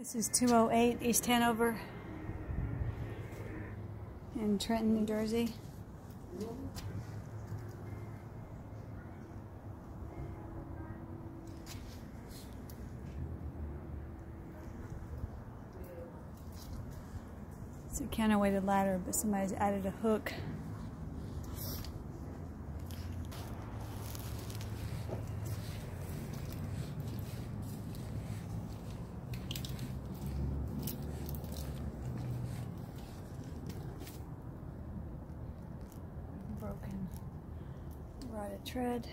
This is 208 East Hanover in Trenton, New Jersey. It's a counterweighted ladder, but somebody's added a hook. Broken rotted tread.